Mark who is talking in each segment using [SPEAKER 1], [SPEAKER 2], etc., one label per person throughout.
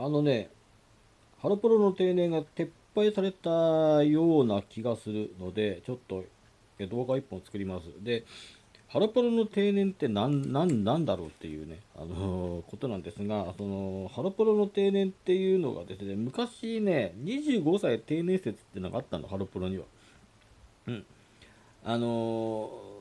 [SPEAKER 1] あのね、ハロプロの定年が撤廃されたような気がするので、ちょっと動画1本作ります。で、ハロプロの定年って何何何だろうっていうね、あのーことなんですが、そのハロプロの定年っていうのがですね、昔ね、25歳定年説ってのがあったの、ハロプロには。うん。あのー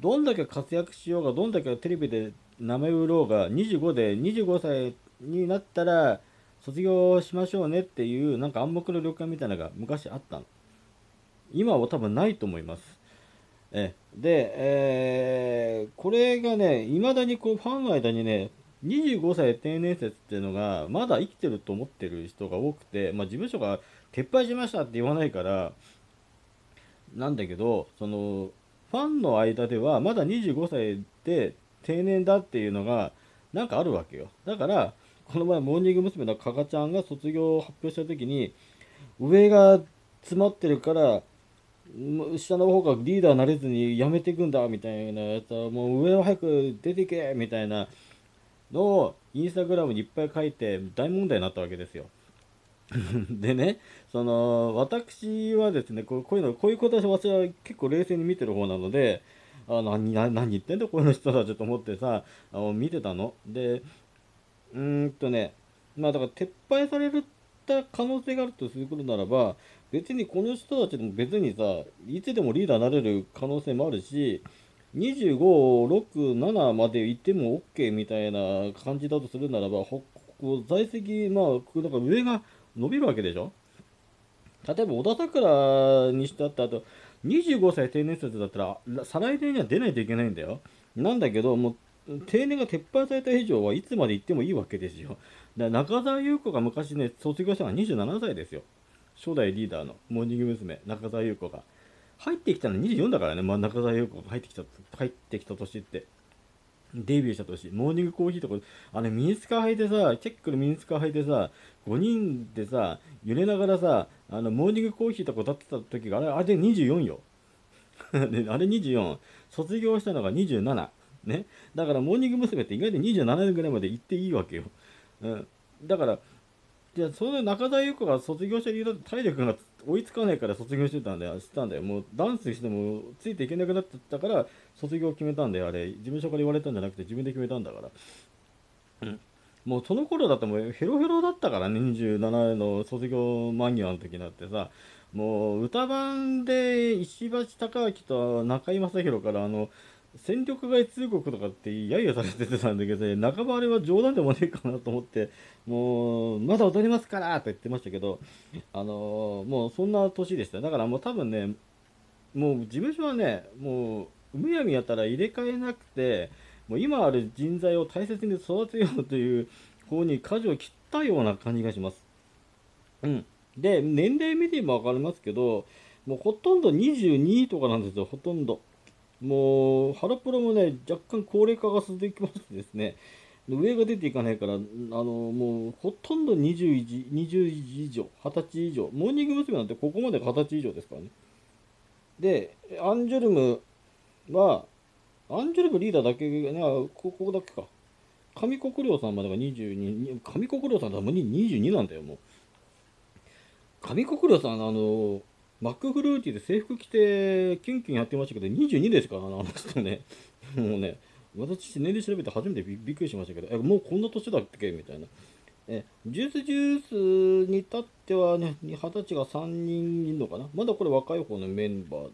[SPEAKER 1] どんだけ活躍しようが、どんだけテレビで名前売ろうが、25で25歳になったら卒業しましょうねっていう、なんか暗黙の了解みたいなのが昔あったの。今は多分ないと思います。えで、えーこれがね、いまだにこうファンの間にね、25歳定年説っていうのがまだ生きてると思ってる人が多くて、まあ、事務所が撤廃しましたって言わないから、なんだけど、その、ファンの間ではまだ25歳で定年だっていうのがなんかあるわけよ。だから、この前モーニング娘。の加賀ちゃんが卒業を発表した時に、上が詰まってるから、下の方がリーダーになれずに辞めていくんだみたいなやつはもう上を早く出てけみたいなのをインスタグラムにいっぱい書いて大問題になったわけですよ。でね、その私はですねこうこういうのこういうことは私は結構冷静に見てる方なのであ何何言ってんだこの人たちと思ってさあ見てたの。でうんとねまあだから撤廃されるた可能性があるとすることならば別にこの人たちでも別にさいつでもリーダーになれる可能性もあるし25、6、7まで行っても OK みたいな感じだとするならばこ在籍まあなんか上が伸びるわけでしょ？例えば小田さくらにしたってあと25歳定年説だったらら再来年には出ないといけないんだよ。なんだけどもう定年が撤廃された以上はいつまで行ってもいいわけですよ。だ中澤優子が昔ね卒業したのは27歳ですよ。初代リーダーのモーニング娘。中澤優子が。入ってきたの24だからね、まあ、中澤優子が入ってきた入ってきた年って。デビューした年。モーニングコーヒーとか。あれミニスカ履いてさチェックのミニスカ履いてさ5人でさ揺れながらさあのモーニングコーヒーとか歌ってた時があれあれで24よ。あれ24 卒業したのが27ね。だからモーニング娘。って意外と27年ぐらいまで行っていいわけよ、うん、だからいやその中澤優子が卒業した理由だって体力が追いつかないから卒業してたんだよ。してたんだよ。もうダンスしてもついていけなくなってたから卒業を決めたんだよ。あれ事務所から言われたんじゃなくて自分で決めたんだから。うん。もうその頃だってもうヘロヘロだったからね27の卒業間際の時だってさ。もう歌番で石橋貴明と中居正広からあの戦力外通告とかって揶揄されてたんだけど、ね、半ばあれは冗談でもねえかなと思ってもうまだ踊りますからと言ってましたけどあのもうそんな年でしただからもう多分ねもう事務所はねもうむやみやったら入れ替えなくてもう今ある人材を大切に育てようという方に舵を切ったような感じがします。うん、で年齢見ても分かりますけどもうほとんど22とかなんですよほとんど。もう、ハロプロもね、若干高齢化が進んでいきましてですね、上が出ていかないから、あの、もう、ほとんど21、20以上、20歳以上、モーニング娘。なんてここまで20歳以上ですからね。で、アンジュルムは、アンジュルムリーダーだけが、ね、ここだけか。上国領さんまでが22、上国領さんだもう22なんだよ、もう。上国領さん、あの、マックフルーティーで制服着てキュンキュンやってましたけど22ですからねあの人ね。もうね私年齢調べて初めてびっくりしましたけどえもうこんな年だっけみたいな。えジュースジュースに至ってはね二十歳が3人いるのかな。まだこれ若い方のメンバー。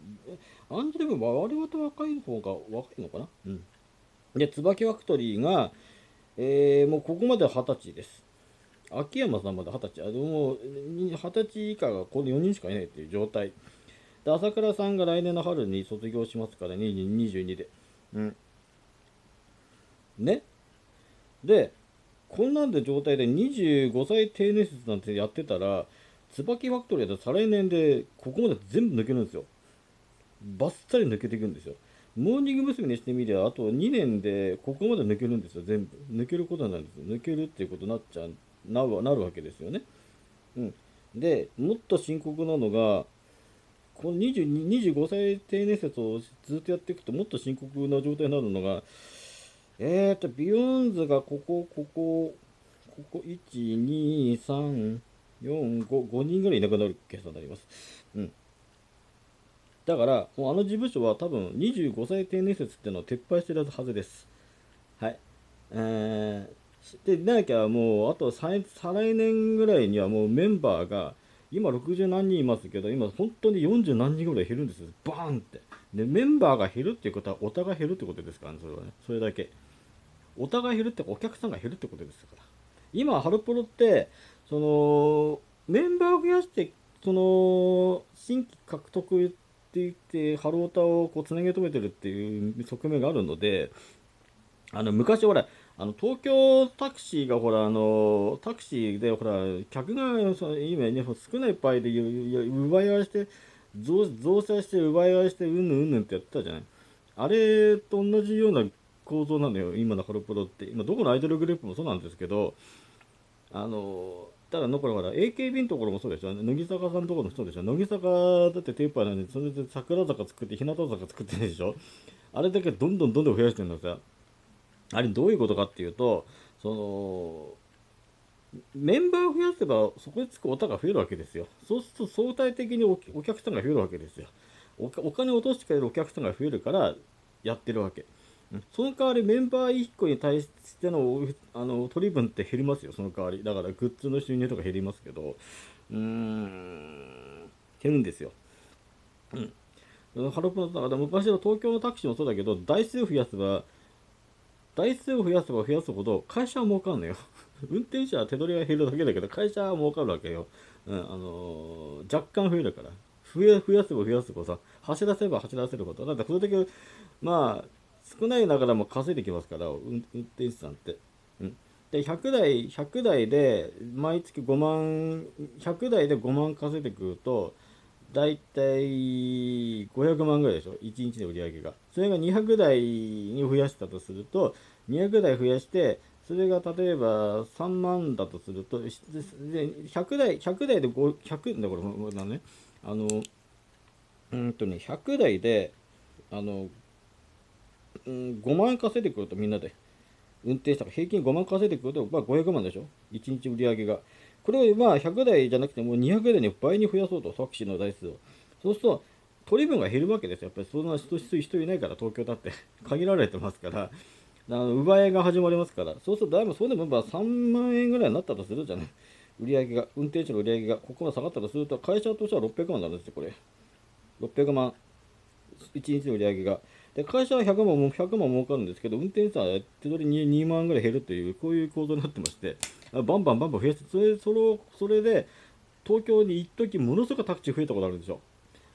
[SPEAKER 1] アンジェルム我々と若い方が若いのかな？うん。で椿ファクトリーがえー、もうここまで二十歳です。秋山さんまだ二十歳、あでも二十歳以下がこの4人しかいないっていう状態。で、朝倉さんが来年の春に卒業しますから、22で。うん。ね。で、こんなんで状態で25歳定年説なんてやってたら、つばきファクトリーだと再来年でここまで全部抜けるんですよ。バッサリ抜けていくんですよ。モーニング娘。にしてみりゃ、あと2年でここまで抜けるんですよ、全部。抜けることになるんですよ。抜けるっていうことになっちゃう。なるなるわけですよね。うん、でもっと深刻なのがこの22 25歳定年説をずっとやっていくともっと深刻な状態になるのがえーと BEYOOOOONDS がここここここ、1、2、3、4、5、5人ぐらいいなくなる計算になります。うん。だから、もうあの事務所は多分25歳定年説っていうのを撤廃してるはずです。はい。えー、で、なきゃもう、あと再来年ぐらいにはもうメンバーが、今60何人いますけど、今本当に40何人ぐらい減るんですよ。バーンって。で、メンバーが減るっていうことは、お互い減るってことですからね、それはね。それだけ。お互い減るってお客さんが減るってことですから。今、ハロプロって、その、メンバーを増やして、その、新規獲得って言って、ハロータをこう、つなげ止めてるっていう側面があるので、あの、昔ほら、あの、東京タクシーがほら、あの、タクシーでほら、客が、その今ね、少ない場合で奪い合いして、増増車して奪い合いして、うんぬんうんぬんってやってたじゃない。あれと同じような構造なのよ、今のハロプロって。今、どこのアイドルグループもそうなんですけど、あの、ただ、のこれほら、AKB のところもそうでしょ。乃木坂さんのところもそうでしょ。乃木坂だってテーパーなんで、それで桜坂作って、日向坂作ってるでしょ。あれだけどんどんどんどん増やしてるのさ。あれどういうことかっていうと、その、メンバーを増やせば、そこにつくおたが増えるわけですよ。そうすると相対的にお客さんが増えるわけですよ。お金を落としてくれるお客さんが増えるから、やってるわけ。その代わりメンバー1個に対してのあの取り分って減りますよ、その代わり。だからグッズの収入とか減りますけど、うーん、減るんですよ。うん。ハロプロだから昔の東京のタクシーもそうだけど、台数増やせば、台数を増やせば増やすほど会社は儲かるのよ。運転手は手取りが減るだけだけど、会社は儲かるわけよ。うん、あのー、若干増えるから。増や増やせば増やすほどさ、走らせば走らせるほど。だってそれだけ、まあ、少ないながらも稼いできますから、運転手さんって。うん、で、100台、100台で、毎月5万、100台で5万稼いでくると、だいたい500万ぐらいでしょ ?1 日の売り上げが。それが200台に増やしたとすると、200台増やして、それが例えば3万だとすると、100台、100台で5、100、だからこれだね、あの、うんとね、100台で、あの、うん、5万稼いでくるとみんなで。運転したら平均5万稼いでくると、まあ500万でしょ ?1 日売り上げが。これをまあ100台じゃなくてもう200台に倍に増やそうと、タクシーの台数を。そうすると、取り分が減るわけですよ。やっぱりそんな人人いないから、東京だって 限られてますから。あの奪い合いが始まりますから。そうすると、だいぶそうでも3万円ぐらいになったとするじゃない。売り上げが、運転手の売り上げがここまで下がったとすると、会社としては600万になるんですよ、これ。600万。1日の売り上げが。で、会社は100万も、100万儲かるんですけど、運転手さんは手取り 2, 2万ぐらい減るという、こういう構造になってまして、バンバンバンバン増やして、それ、それそれで、東京に一時ものすごくタクシー増えたことあるんですよ。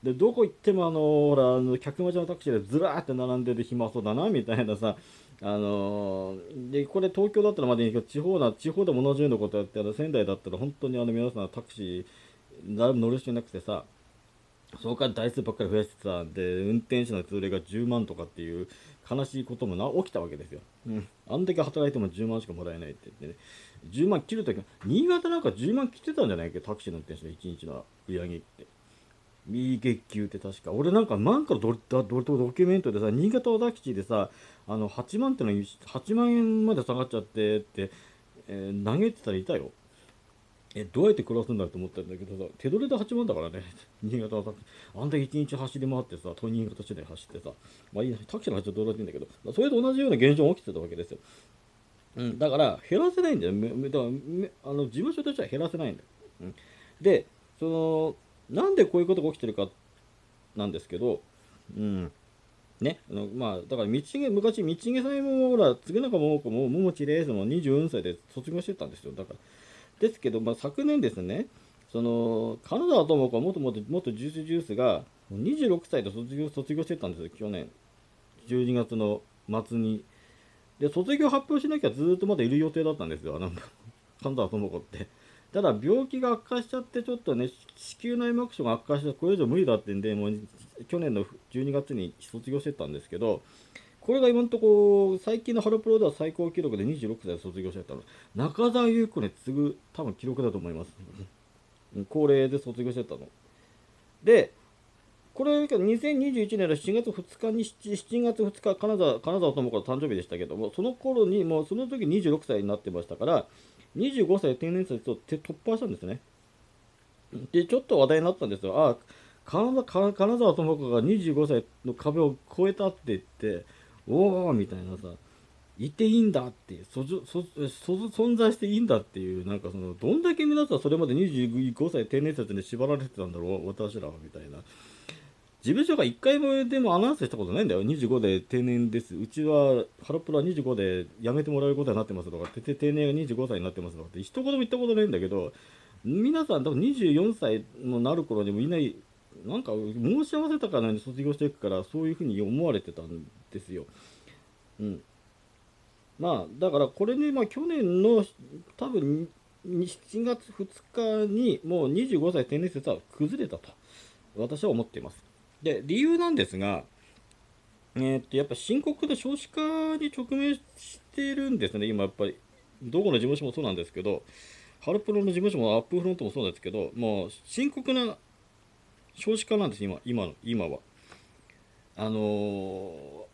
[SPEAKER 1] で、どこ行ってもあの、ほら、あの、客待ちのタクシーでずらーって並んでて暇そうだな、みたいなさ、あのー、で、これ東京だったらまだいいけど、地方な、地方でも同じようなことやって、あの、仙台だったら本当にあの、皆さんタクシー、誰も乗る人いなくてさ、そこから台数ばっかり増やしてたんで、運転手の通例が10万とかっていう悲しいこともな起きたわけですよ。うん。あんだけ働いても10万しかもらえないって言ってね。10万切るとき、新潟なんか10万切ってたんじゃないっけ？タクシーの運転手の1日の売り上げって。右月給って確か。俺なんかなんかドドドドキュメントでさ、新潟タクシーでさ、あの、8万っての8万円まで下がっちゃってって、えー、投げてたらいたよ。え、どうやって暮らすんだと思ったんだけどさ、手取りで8万だからね。新潟はさ、あんだけ1日走り回ってさ、新潟市内走ってさ、まあいいタクシーの話はどうだっていいんだけど、それと同じような現象が起きてたわけですよ。うん、だから減らせないんだよ。だからあの事務所としては減らせないんだよ。うん、で、その、なんでこういうことが起きてるかなんですけど、うん。ね、あのまあ、だから、道毛、昔、道毛さんも、ほら、次中桃子も、桃地レースも24歳で卒業してたんですよ。だから、ですけど、まあ、昨年ですね、その、金沢智子はもともっと、もっとジュースジュースが、26歳で卒業、卒業してたんですよ、去年。12月の末に。で、卒業発表しなきゃずっとまだいる予定だったんですよ、なんか、金沢智子って。ただ、病気が悪化しちゃって、ちょっとね、子宮内膜症が悪化して、これ以上無理だってんで、もう、去年の12月に卒業してたんですけど、これが今のとこ、最近のハロプロでは最高記録で26歳で卒業してたの。中澤優子に次ぐ、多分記録だと思います。高齢で卒業してたの。で、これ、2021年の7月2日に、7月2日、金沢、金沢智子の誕生日でしたけども、その頃に、もうその時26歳になってましたから、25歳定年説を突破したんですね。で、ちょっと話題になったんですよ。あ、金沢金沢智子が25歳の壁を越えたって言って、おおみたいなさ、いていいんだってそそそ存在していいんだっていうなんかそのどんだけ皆さんそれまで25歳定年説に縛られてたんだろう私らはみたいな事務所が1回もでもアナウンスしたことないんだよ25で定年ですうちはハロプロは25で辞めてもらえることになってますとか定年が25歳になってますとかって一言も言ったことないんだけど皆さん多分24歳のなる頃にもいないなんか申し合わせたかなに卒業していくからそういうふうに思われてたんですよ。うんまあ、だからこれね、まあ、去年の多分7月2日にもう25歳定年説は崩れたと私は思っています。で、理由なんですが、えー、っとやっぱ深刻な少子化に直面しているんですね、今やっぱり。どこの事務所もそうなんですけど、ハロプロの事務所もアップフロントもそうなんですけど、もう深刻な少子化なんです、今、今の、今は。あのー、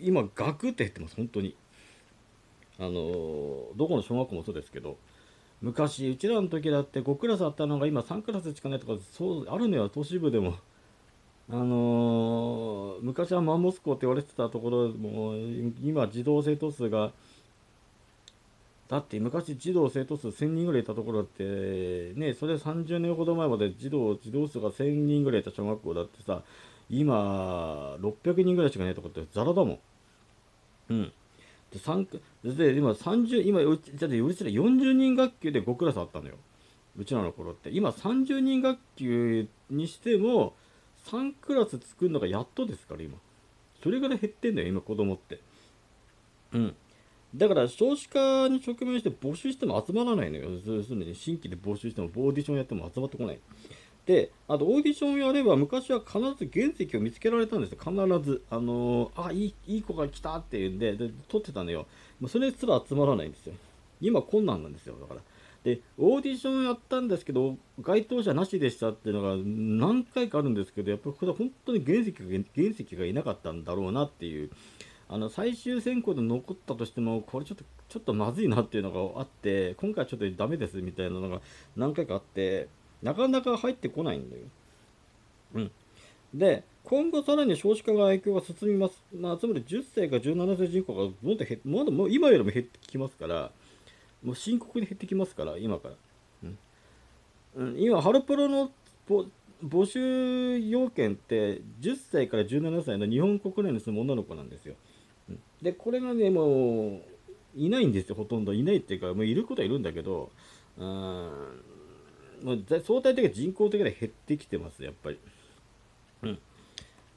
[SPEAKER 1] 今、ガクって減ってます、本当に。あのどこの小学校もそうですけど昔うちらの時だって5クラスあったのが今3クラスしかないとかそうあるのよ都市部でもあのー、昔はマンモス校って言われてたところも今児童生徒数がだって昔児童生徒数1000人ぐらいいたところってねそれ30年ほど前まで児童児童数が1000人ぐらいいた小学校だってさ今600人ぐらいしかないとこってザラだもん。うん。でで今30今うちだってうちら40人学級で5クラスあったのよ。うちらの頃って。今30人学級にしても3クラス作るのがやっとですから今それぐらい減ってんだよ今子供ってうんだから少子化に直面して募集しても集まらないのよ要するに新規で募集してもオーディションやっても集まってこないで、あとオーディションやれば昔は必ず原石を見つけられたんですよ。必ず。あのー、あ、いい、いい子が来たっていうんで、で、撮ってたのよ。もうそれすら集まらないんですよ。今困難なんですよ。だから。で、オーディションやったんですけど、該当者なしでしたっていうのが何回かあるんですけど、やっぱりこれは本当に原石が、原石がいなかったんだろうなっていう。あの、最終選考で残ったとしても、これちょっと、ちょっとまずいなっていうのがあって、今回はちょっとダメですみたいなのが何回かあって、なかなか入ってこないんだよ。うん。で、今後さらに少子化が影響が進みます。まあ、つまり10歳か17歳人口がどんどん減って、まだもう今よりも減ってきますから、もう深刻に減ってきますから、今から。うん、今、ハロプロの募集要件って10歳から17歳の日本国内に住む女の子なんですよ。うん、で、これがね、もう、いないんですよ、ほとんど。いないっていうか、もういることはいるんだけど、うん、もう相対的に人口的には減ってきてます、やっぱり。うん。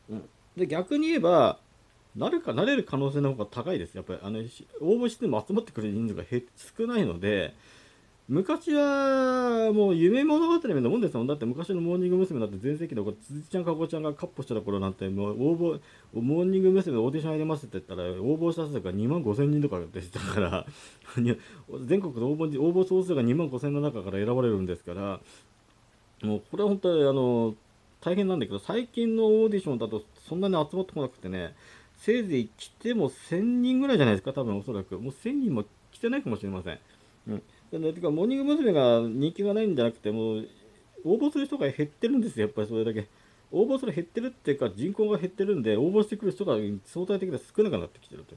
[SPEAKER 1] うん、で逆に言えば、なるかなれる可能性の方が高いです。やっぱりあの応募しても集まってくる人数が少ないので、昔はもう夢物語みたいなもんですもん。だって昔のモーニング娘。だって全盛期の辻ちゃん、かこちゃんがカッポした頃なんて、もう応募、モーニング娘。のオーディション入れますって言ったら、応募した数が2万5千人とかでしたから、全国で応募応募総数が2万5千の中から選ばれるんですから、もうこれは本当にあの、大変なんだけど、最近のオーディションだとそんなに集まってこなくてね、せいぜい来ても1000人ぐらいじゃないですか、多分おそらく。もう1000人も来てないかもしれません。うんてか、モーニング娘。が人気がないんじゃなくて、もう、応募する人が減ってるんですよ、やっぱりそれだけ。応募する減ってるっていうか、人口が減ってるんで、応募してくる人が相対的に少なくなってきてると。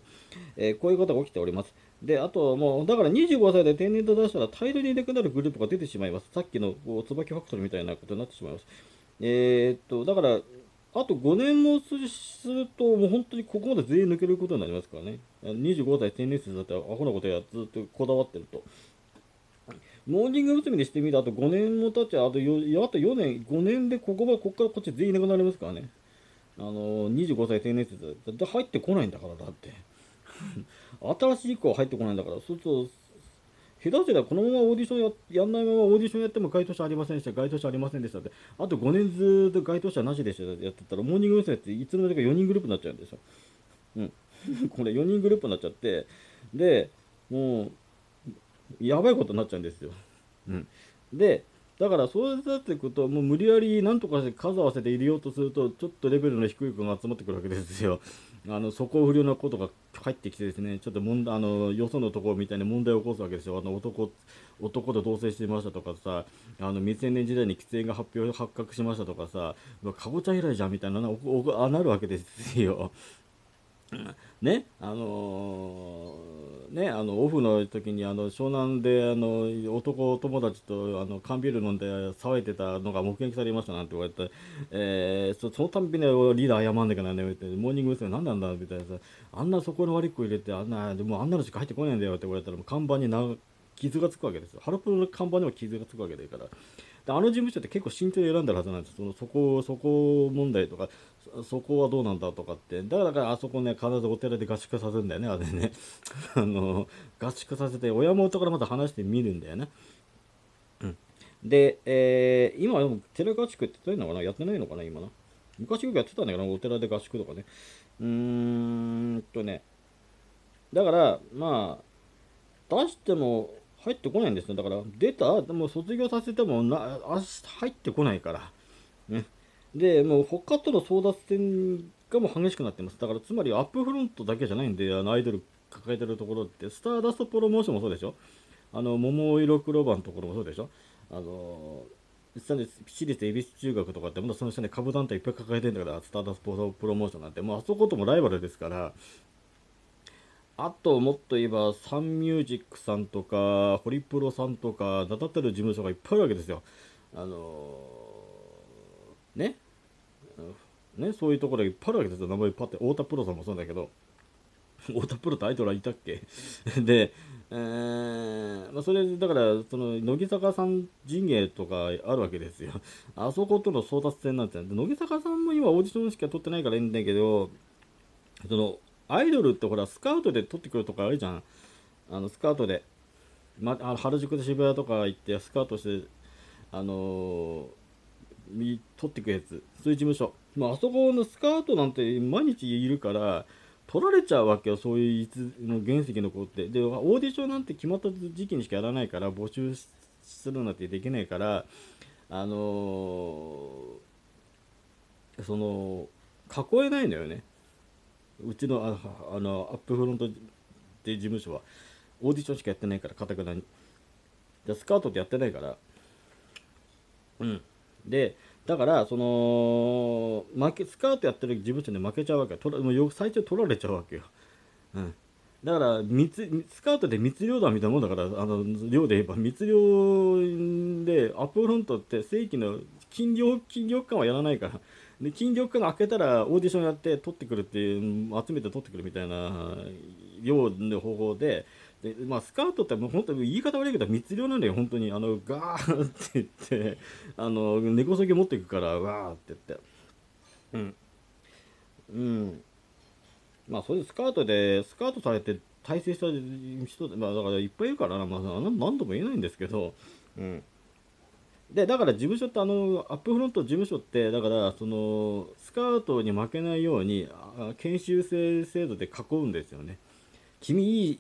[SPEAKER 1] えー、こういうことが起きております。で、あともう、だから25歳で定年と出したら大量にいなくなるグループが出てしまいます。さっきのこう椿ファクトリーみたいなことになってしまいます。えー、っと、だから、あと5年もすると、もう本当にここまで全員抜けることになりますからね。25歳定年数だってアホなことやずっとこだわってると。モーニング娘。にしてみると、あと5年も経っちゃう、あとよあと4年、5年でここは、ここからこっち全員いなくなりますからね。あの、25歳定年説で入ってこないんだから、だって。新しい子は入ってこないんだから、そうすると、下手すりゃこのままオーディションややんないままオーディションやっても該当者ありませんでした、該当者ありませんでしたって、あと5年ずっと該当者なしでしたやってたら、モーニング娘。っていつの間にか4人グループになっちゃうんですよ。うん。これ4人グループになっちゃって、で、もう、やばいことになっちゃうんですよ。うん、で、だからそうなっていくと、もう無理やりなんとかして数合わせて入れようとすると、ちょっとレベルの低い子が集まってくるわけですよ。あの底不良なことが入ってきてですねちょっと問題あのよそのところみたいに問題を起こすわけですよあの男男と同棲してましたとかさあの未成年時代に喫煙が発表発覚しましたとかさかぼちゃ以来じゃんみたいななあなるわけですよ。ね、あのー、ね、あのオフの時にあの湘南であの男友達とあの缶ビール飲んで騒いでたのが目撃されましたなんて言われて、えー、そのたんびにリーダー謝んなきゃなんねってモーニング娘。何なんだみたいなさあんなそこの割りっこ入れてあんなでもあんなのしか入ってこないんだよって言われたら看板にな傷がつくわけですよハロプロの看板にも傷がつくわけだから。であの事務所って結構慎重に選んだはずなんですそのそこそこ問題とかそこはどうなんだとかって。だからあそこね必ずお寺で合宿させるんだよねあれね。あの合宿させて親元からまた話してみるんだよね。うん。で、えー、今でも寺合宿ってそういうのかな？やってないのかな今な？昔よくやってたんだけどお寺で合宿とかね。うーんとね。だからまあ出しても入ってこないんですよ。だから、出た、もう卒業させてもな、入ってこないから。ね。で、もう他との争奪戦がもう激しくなってます。だから、つまりアップフロントだけじゃないんで、あのアイドル抱えてるところって、スターダストプロモーションもそうでしょあの、桃色クローバーのところもそうでしょあの、私立恵比寿中学とかって、まだその下に株団体いっぱい抱えてるんだから、スターダストプロモーションなんて、もうあそこともライバルですから、あともっと言えばサンミュージックさんとかホリプロさんとか名だたる事務所がいっぱいあるわけですよ。あのー、ね？ねそういうところがいっぱいあるわけですよ。名前パって太田プロさんもそうだけど。太田プロってアイドルはいたっけ？で、えーまあ、それだからその乃木坂さん陣営とかあるわけですよ。あそことの争奪戦なんて乃木坂さんも今オーディションしか取ってないからいいんだけどそのアイドルってほらスカウトで取ってくるとかあるじゃん。あのスカウトで、ま、あの原宿で渋谷とか行ってスカウトしてあのー、取ってくやつ。そういう事務所、まあ、あそこのスカウトなんて毎日いるから取られちゃうわけよそういうの原石の子って。でオーディションなんて決まった時期にしかやらないから募集するなんてできないからあのー、その囲えないんだよね。うちのああのアップフロントで事務所はオーディションしかやってないからかたくなに。でスカートってやってないから。うん。でだからその負けスカートやってる事務所に負けちゃうわけよ。もう最初取られちゃうわけよ、うん、だから密スカートで密漁団みたいなもんだからあの量で言えば。密漁でアップフロントって正規の金量金量感はやらないから。で金魚くん開けたらオーディションやって取ってくるっていう集めて取ってくるみたいな量の方法でで、まあ、スカートってもう本当言い方悪いけど密漁なんだよ本当に。あのガーって言ってあの根こそぎ持っていくからわーって言って。うん。うん。まあそれでスカートでスカートされて大成した人まあだからいっぱいいるからな、まあ、何度も言えないんですけど。うんでだから事務所ってあのアップフロント事務所ってだからそのスカウトに負けないように研修生制度で囲うんですよね。君いい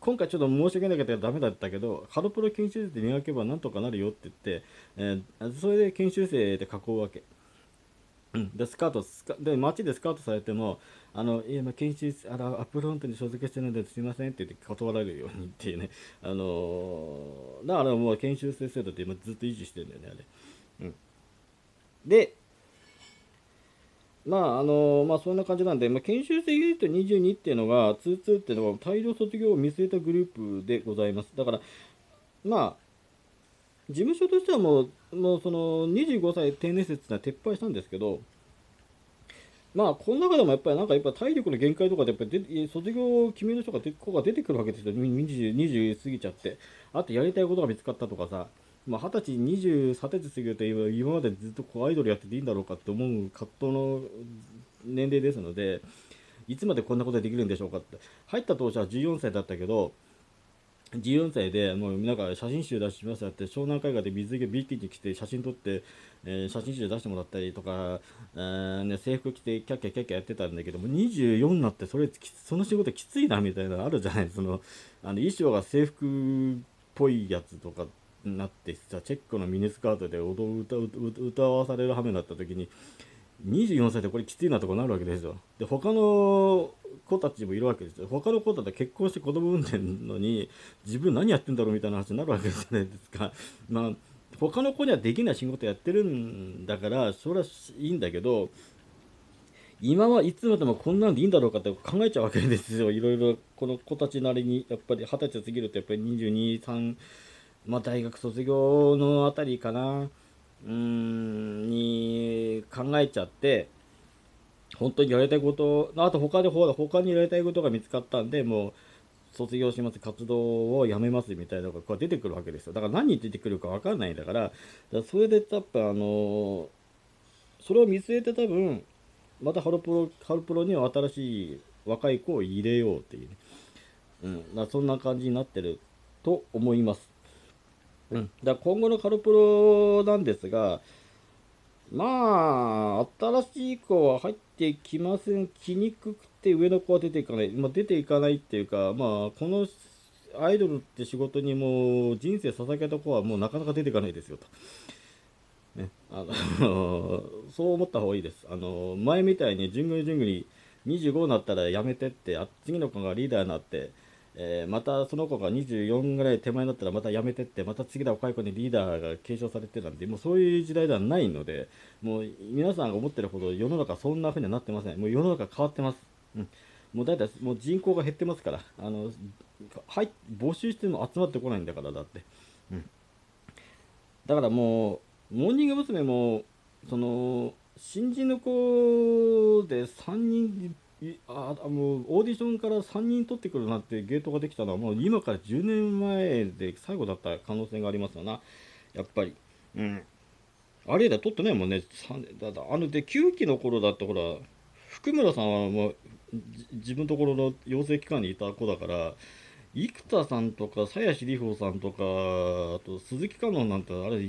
[SPEAKER 1] 今回ちょっと申し訳なかったらダメだったけどハロプロ研修生で磨けばなんとかなるよって言って、えー、それで研修生で囲うわけ、でスカートスカで街でスカウトされてもあのいや、まあ、研修あのアップフロントに所属してるのですみませんって言って断られるようにっていうね、あのー、だからもう研修生制度って今ずっと維持してるんだよね、あれ。うん、で、まあ、あのー、まあ、そんな感じなんで、まあ、研修生ユニット22っていうのが、22っていうのは大量卒業を見据えたグループでございます。だから、まあ、事務所としてはもう、もうその25歳定年説ってのは撤廃したんですけど、まあ、この中でもやっぱりなんかやっぱ体力の限界とかでやっぱり卒業を決める人が子が出てくるわけですよ、20, 20過ぎちゃって。あとやりたいことが見つかったとかさ、まあ、20歳、20、歳過ぎると今までずっとこうアイドルやってていいんだろうかって思う葛藤の年齢ですので、いつまでこんなことできるんでしょうかって。入った当初は14歳だったけど、14歳でもうなんか写真集出しますって湘南海岸で水着ビキニ着て写真撮って、えー、写真集出してもらったりとか、えーね、制服着てキャッキャキャッキャやってたんだけども24になってそれその仕事きついなみたいなのあるじゃない。その あの衣装が制服っぽいやつとかなってさチェックのミニスカートで踊歌歌わされる羽目になった時に24歳でこれきついなとかなるわけですよ。で、他の子たちもいるわけですよ。他の子たち結婚して子供産んでんのに、自分何やってんだろうみたいな話になるわけじゃないですか。まあ、他の子にはできない仕事やってるんだから、それはいいんだけど、今はいつまでもこんなんでいいんだろうかって考えちゃうわけですよ。いろいろ、この子たちなりに、やっぱり二十歳を過ぎると、やっぱり22、3、まあ大学卒業のあたりかな。うん、に考えちゃって、本当にやりたいこと、あと他でほら、他にやりたいことが見つかったんで、もう、卒業します、活動をやめますみたいなのがこう出てくるわけですよ。だから何に出てくるか分かんないんだから、だからそれでやっぱあのそれを見据えて多分、またハロプロ、ハロプロには新しい若い子を入れようっていう、ね、うん、そんな感じになってると思います。うん、だ今後のハロプロなんですが、まあ、新しい子は入ってきません。来にくくて上の子は出ていかない。まあ、出ていかないっていうか、まあ、このアイドルって仕事にもう人生捧げた子はもうなかなか出ていかないですよと。ね、あの そう思った方がいいです。あの前みたいにじゅんぐりじゅんぐり25になったらやめてってあ次の子がリーダーになって、えー、またその子が24ぐらい手前になったらまたやめてってまた次の若い子にリーダーが継承されてなんでもうそういう時代ではないのでもう皆さんが思ってるほど世の中そんな風にはなってません。もう世の中変わってます、うん、もう大体もう人口が減ってますからあのはい募集しても集まってこないんだからだって、うん、だからもうモーニング娘。も、その、新人の子で3人、あもうオーディションから3人取ってくるなんてゲートができたのはもう今から10年前で最後だった可能性がありますよな、やっぱり。うん。あれだ、取ってないもんね。だだあので、9期の頃だってほら、福村さんはもう自分のところの養成機関にいた子だから、生田さんとか、鞘師里穂さんとか、あと鈴木香音なんて、あれ、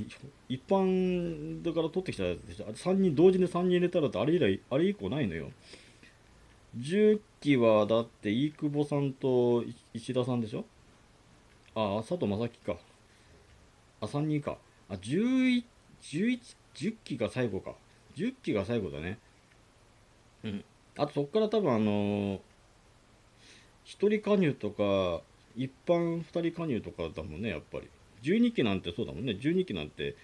[SPEAKER 1] 一般だから取ってきたやつでしょ。3人、同時に3人入れたらって、あれ以来、あれ以降ないのよ。10期は、だって、飯久保さんと石田さんでしょ？あ、佐藤正樹か。あ、3人か。あ、11、11、10期が最後か。10期が最後だね。うん。あと、そっから多分あのー、一人加入とか、一般2人加入とかだもんねやっぱり12期なんてそうだもんね12期なんて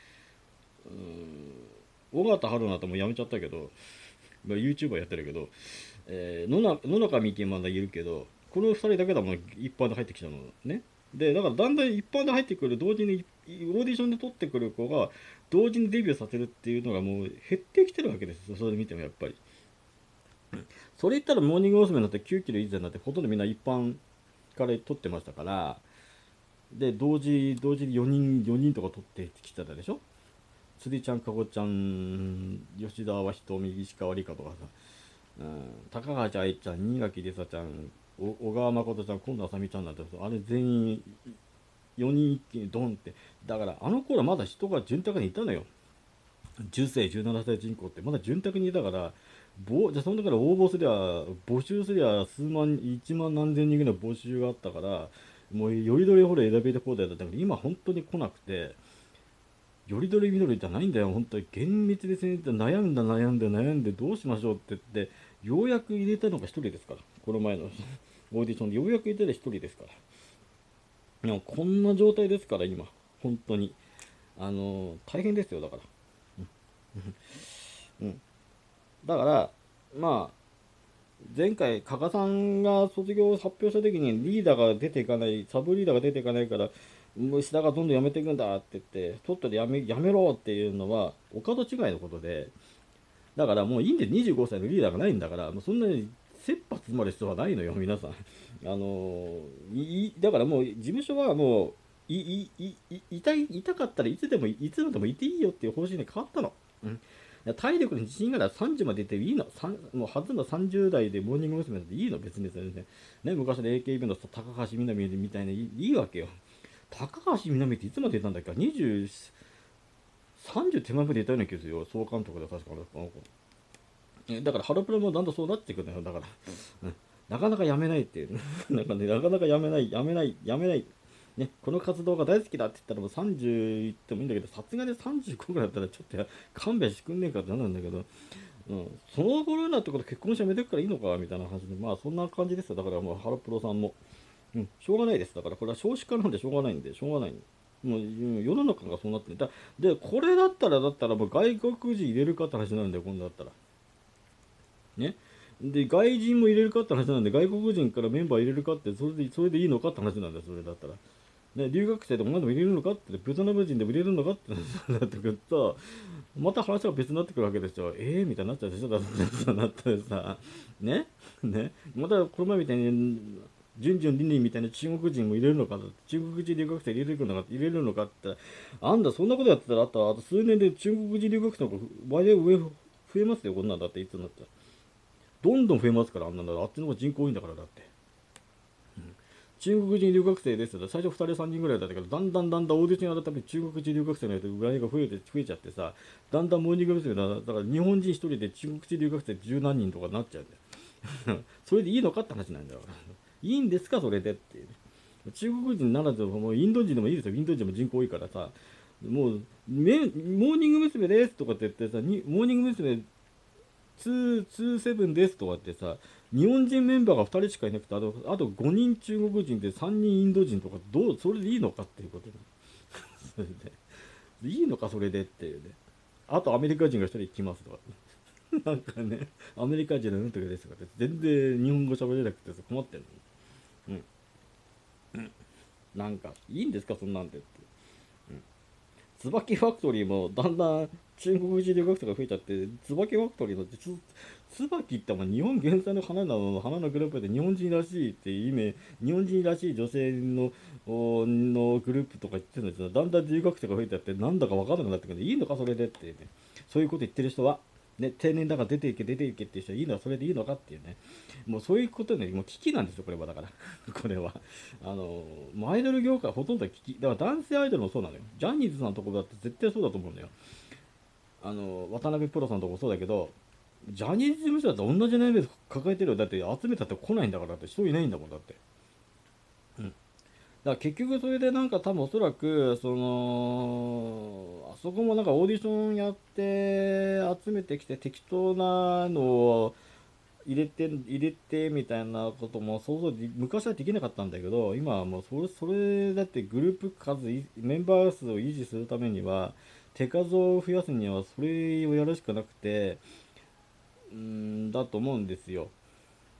[SPEAKER 1] うん尾形春菜とも辞めちゃったけど、まあ、YouTuber やってるけど、えー、野野中美希まだいるけどこの2人だけだもん一般で入ってきたのね。でだからだんだん一般で入ってくる同時にオーディションで取ってくる子が同時にデビューさせるっていうのがもう減ってきてるわけですよ。それで見てもやっぱり。それ言ったらモーニング娘。になって9キロ以前になってほとんどみんな一般から撮ってましたから、で、同時、同時に4人、4人とか撮ってきてたでしょ。釣りちゃん、かごちゃん、吉田は瞳、石川理香とかさ、うん、高橋愛ちゃん、新垣梨沙ちゃん、小川誠ちゃん、今度あさみちゃんなんて、あれ全員、4人一気にドンって。だから、あの頃まだ人が潤沢にいたのよ。10歳、17歳人口って、まだ潤沢にいたから、ぼじゃその時から応募すりゃ、募集すりゃ数万、1万何千人ぐらい募集があったから、もうよりどりほれ選びでこうだったけど、今本当に来なくて、よりどりみどりじゃないんだよ、本当に。厳密で先生悩んだ悩んで悩んでどうしましょうって言って、ようやく入れたのが1人ですから。この前の オーディションでようやく入れたのが1人ですから。でもこんな状態ですから、今。本当に。あの大変ですよ、だから。うん。だから、まあ、前回、加賀さんが卒業を発表した時にリーダーが出ていかない、サブリーダーが出ていかないから、もう石田がどんどん辞めていくんだって言って、とっとでやめやめろっていうのは、お門違いのことで、だからもういいんで25歳のリーダーがないんだから、もうそんなに切羽詰まる必要はないのよ、皆さん。あのいだからもう事務所はもう、いいいい痛い痛かったらいつでもいつまでもいていいよっていう方針に変わったの。うん体力に自信があら30までいっていいの。もう初の30代でモーニング娘。でいいの？別に全然。ね、昔の AKB の高橋みなみみたいにいいわけよ。高橋みなみっていつまでいたんだっけ ?20、30手前までいたような気がするよ。総監督で確かあの子。だからハロプロもだんだんそうなっていくのよ。だから、うん、なかなかやめないっていう。なんかね、なかなかやめない、やめない、やめない。ね、この活動が大好きだって言ったらもう30言ってもいいんだけど、さすがに35ぐらいだったらちょっと勘弁してくんねえかってなるんだけど、うん、その頃になってこと結婚してめてくからいいのかみたいな話で、まあそんな感じですよ。だからもうハロプロさんも、うん、しょうがないです。だからこれは少子化なんでしょうがないんで、しょうがないもう世の中がそうなってだで、これだったら、だったらもう外国人入れるかって話なんだよ、今度だったら。ね？で、外人も入れるかって話なんで、外国人からメンバー入れるかって、それで、それでいいのかって話なんだよ、それだったら。ね、留学生でも何でも入れるのかって、ベトナム人でも入れるのかってなってくると、また話が別になってくるわけですよ。ええー、みたいになっちゃうでしょだってなったらさ、ね？ね？またこの前みたいに、順々リリみたいな中国人も入れるのか中国人留学生入れるのか入れるのかってあんだそんなことやってたらあとあと数年で中国人留学生の方が上増えますよこんなんだっていつになったら。どんどん増えますからあんなんだあっちの方が人口多いんだからだって、うん、中国人留学生です最初2人3人ぐらいだったけどだんだんだんだんオーディションやるたびに中国人留学生の人ぐらいが増えて増えちゃってさだんだんモーニング娘。だから日本人1人で中国人留学生十何人とかなっちゃうんだよ。それでいいのかって話なんだよ。いいんですかそれでっていう、ね、中国人ならずもうインド人でもいいですよ。インド人も人口多いからさ。もうめモーニング娘。ですとかって言ってさにモーニング娘。227ですとかってさ日本人メンバーが2人しかいなくてあとあと5人中国人で3人インド人とかどうそれでいいのかっていうこと それで。いいのかそれでっていうね。あとアメリカ人が1人来ますとか。なんかねアメリカ人のうんとかですとかって全然日本語喋れなくて困ってんのうん。なんか、いいんですか、そんなんでって。うん。椿ファクトリーもだんだん中国人留学生が増えちゃって、椿ファクトリーのつ椿っても日本原産の花なの花のグループで日本人らしいっていう意味、日本人らしい女性ののグループとか言ってるんですよ。だんだん留学生が増えちゃって、なんだか分からなくなってくるいいのか、それでってね。そういうこと言ってる人は、ね、定年だから出ていけ、出ていけっていう人はいいのはそれでいいのかっていうね。もうそういうことね、もう危機なんですよ、これはだから。これは。あの、もうアイドル業界ほとんど危機。だから男性アイドルもそうなのよ。ジャニーズさんのところだって絶対そうだと思うんだよ。あの、渡辺プロさんのとこもそうだけど、ジャニーズ事務所だって同じ悩み抱えてるよ。だって集めたって来ないんだからだって人いないんだもんだって。だから結局それでなんか多分おそらく、その、あそこもなんかオーディションやって集めてきて適当なのを入れて、入れてみたいなことも想像、昔はできなかったんだけど、今はもうそれ、それだってグループ数、メンバー数を維持するためには、手数を増やすにはそれをやるしかなくて、うんだと思うんですよ。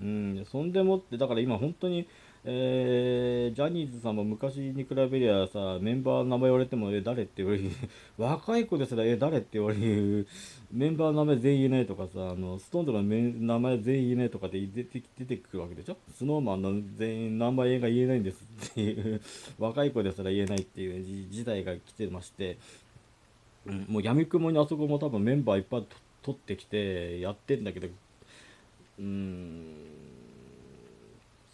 [SPEAKER 1] うん、そんでもって、だから今本当に、えー、ジャニーズさんも昔に比べりゃさ、メンバーの名前言われても、え、誰って言われる、若い子ですら、え、誰って言われる、メンバーの名前全員言えないとかさ、あの、ストーンとかの名前全員言えないとかで出て出てくるわけでしょ？スノーマンの全員名前が言えないんですっていう、若い子ですら言えないっていう時代が来てまして、うん、もうやみくもにあそこも多分メンバーいっぱい取ってきてやってんだけど、うん、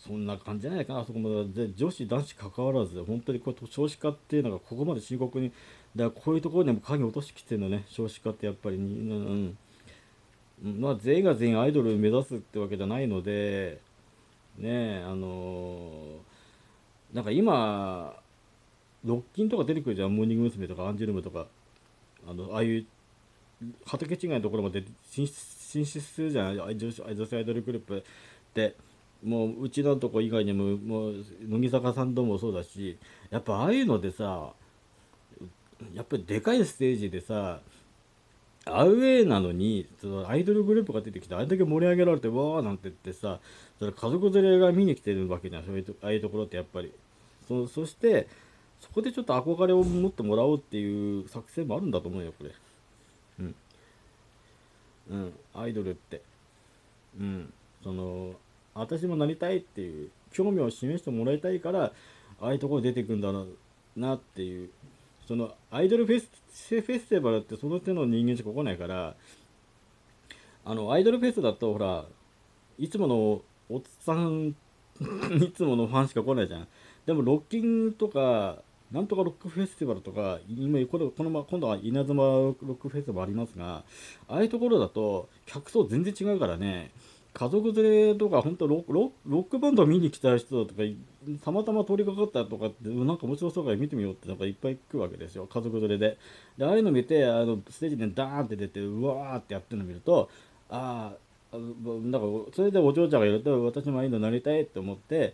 [SPEAKER 1] そんな感じじゃないかな、そこも女子、男子関わらず、本当にこう少子化っていうのがここまで深刻に、だからこういうところでも影落としてきてるのね、少子化ってやっぱりに、うん、まあ、全員が全員アイドル目指すってわけじゃないので、ねえあのー、なんか今、ロッキンとか出てくるじゃん、モーニング娘。とかアンジュルムとか、あのああいう畑違いのところまで進出進出するじゃん、女性アイドルグループで。もううちのとこ以外にももう乃木坂さんともそうだしやっぱああいうのでさやっぱりでかいステージでさアウェーなのにそのアイドルグループが出てきてあれだけ盛り上げられてわーなんて言ってさそれ家族連れが見に来てるわけじゃんそういうとああいうところってやっぱり。そそしてそこでちょっと憧れを持ってもらおうっていう作戦もあるんだと思うよこれ。うん。うん。アイドルって。うん。その私もなりたいっていう興味を示してもらいたいからああいうところ出てくんだなっていう。そのアイドルフェスフェスティバルってその手の人間しか来ないからあのアイドルフェスだとほらいつものおっさん いつものファンしか来ないじゃん。でもロッキングとかなんとかロックフェスティバルとか今これこのま今度は稲妻ロックフェスティバルありますがああいうところだと客層全然違うからね。家族連れとか、本当ロロロックバンド見に来た人とか、たまたま通りかかったとかってなんか面白そうから見てみようってなんかいっぱい来るわけですよ。家族連れで。でああいうの見てあのステージでダーンって出てうわーってやってるの見るとああなんかそれでお嬢ちゃんがいると私もああいうのなりたいって思って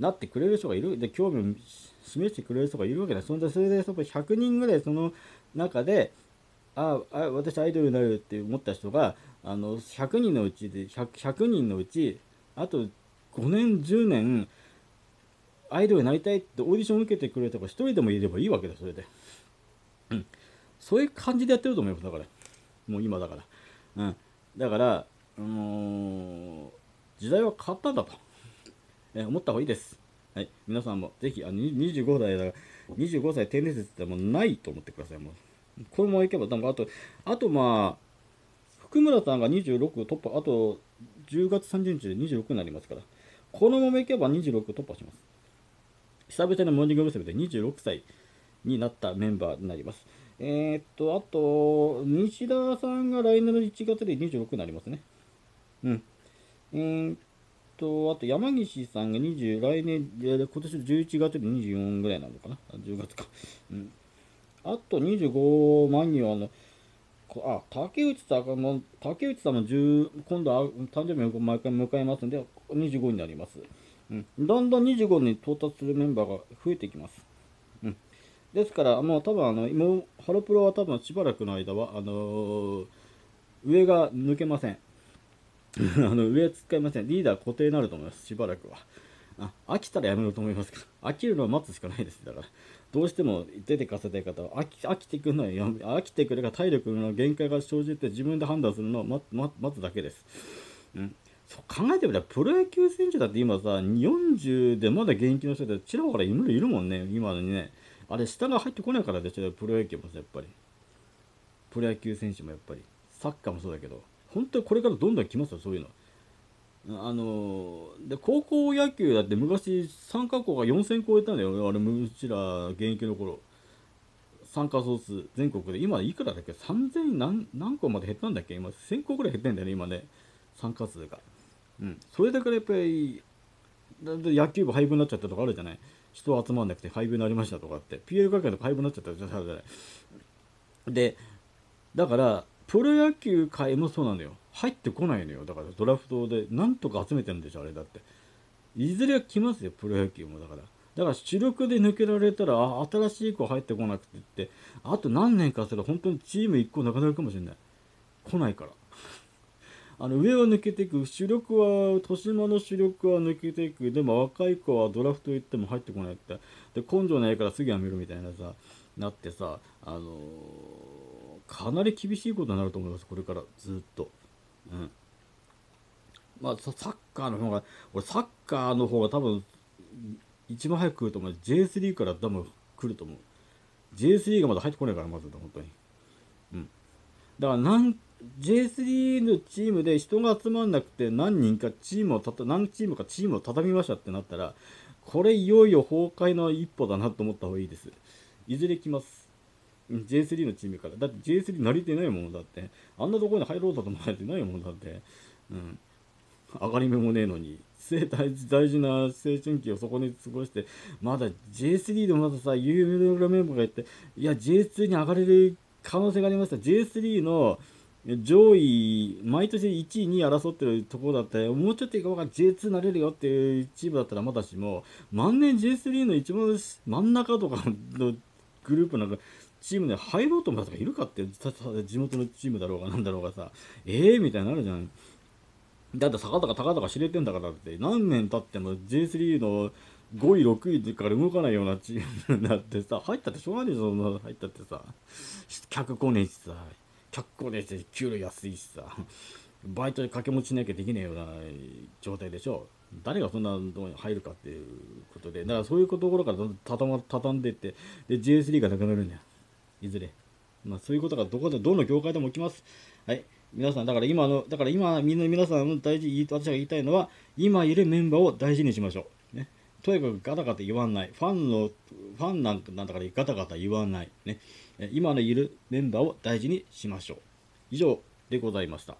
[SPEAKER 1] なってくれる人がいる。で興味を示してくれる人がいるわけですそんでそれでそこ100人ぐらいその中でああ私アイドルになるって思った人があの100人のうちで 100, 100人のうちあと5年10年アイドルになりたいってオーディション受けてくれた人が1人でもいればいいわけだそれで、うん、そういう感じでやってると思いますだから。もう今だから、うん、だからあのー、時代は変わったんだと、え思った方がいいです。はい。皆さんもぜひあの25代だから25歳定年説ってもうないと思ってくださいもう。これもいけばでもあとあとまあ福村さんが26突破あと10月30日で26になりますからこのままいけば26突破します久々のモーニング娘。で26歳になったメンバーになります。えー、っと、あと、西田さんが来年の1月で26になりますね。うん。えー、っと、あと山岸さんが20、来年、今年の11月で24ぐらいなのかな？10月か。うん。あと25万人は、あの、あ、竹内さんも、竹内さんも10、今度は誕生日を毎回迎えますので、25になります。うん、だんだん25に到達するメンバーが増えてきます。うん、ですから、もう多分あの、今、ハロプロは多分しばらくの間は、あのー、上が抜けません。あの上使いません。リーダー固定になると思います。しばらくは。あ飽きたらやめると思いますけど、飽きるのは待つしかないです。だから、どうしても出てかせたい方は飽き飽きてくるのは飽きてくるか体力の限界が生じて自分で判断するのを待待つだけです。うん、そう考えてみたらプロ野球選手だって今さ40でまだ現役の人でちらほらいろいるもんね今のにね。あれ下が入ってこないからでしょプロ野球もさやっぱり。プロ野球選手もやっぱり。サッカーもそうだけど本当にこれからどんどん来ますよそういうの。あので高校野球だって昔参加校が4000超えたんだよ。あれうちら現役の頃。参加総数全国で。今いくらだっけ？3000何何校まで減ったんだっけ？今1000校ぐらい減ってんだよね今ね。参加数が。うん、それだからやっぱり野球部廃部になっちゃったとかあるじゃない？人集まんなくて廃部になりましたとかって。PL 学園とか廃部になっちゃったじゃない？でだからプロ野球界もそうなんだよ。入ってこないのよ。だからドラフトでなんとか集めてるんでしょあれだって。いずれは来ますよプロ野球もだから。だから主力で抜けられたら新しい子入ってこなくてって。あと何年かすら本当にチーム1個なくなるかもしれない。来ないから。あの上を抜けていく。主力は豊島の主力は抜けていく。でも若い子はドラフト行っても入ってこないって。で根性ないからすぐやめるみたいなさなってさあのー、かなり厳しいことになると思いますこれから。ずっと。うん。まあサッカーの方が俺サッカーの方が多分一番早く来ると思う J3 から多分来ると思う。J3 がまだ入ってこないからまず本当に。うん。だからなん J3 のチームで人が集まんなくて何人かチームをたた何チームかチームを畳みましたってなったらこれいよいよ崩壊の一歩だなと思った方がいいです。いずれ来ます。J3 のチームから。だって J3 なりてないもんだって。あんなところに入ろうと思ってないもんだって。うん。上がり目もねえのに。大大事な青春期をそこに過ごしてまだ J3 でもまださ有名なメンバーがいていや J2 に上がれる可能性がありました J3 の上位、毎年1位、2位争ってるところだったら、もうちょっといかが J2 なれるよっていうチームだったらまだしも、万年 J3 の一番真ん中とかのグループなんか、チームで入ろうと思った人がいるかって、地元のチームだろうがなんだろうがさ、ええー、みたいになるじゃん。だって坂か高か知れてんだからって、何年経っても J3 の5位、6位から動かないようなチームになってさ、入ったってしょうがないでしょそんな、入ったってさ、客来ねえしさ。脚光でし給料安いしさバイトで掛け持ちしなきゃできねえような状態でしょ誰がそんなとこに入るかっていうことでだからそういうところから畳畳んでいってで J3 がなくなるんだよいずれ。まあそういうことがどこでどの業界でも起きます。はい。皆さんだから今のだから今みんな皆さんの大事私が言いたいのは今いるメンバーを大事にしましょう。ね。とにかくガタガタ言わない。ファンのファンなんだからガタガタ言わない。ね。今のいるメンバーを大事にしましょう。以上でございました。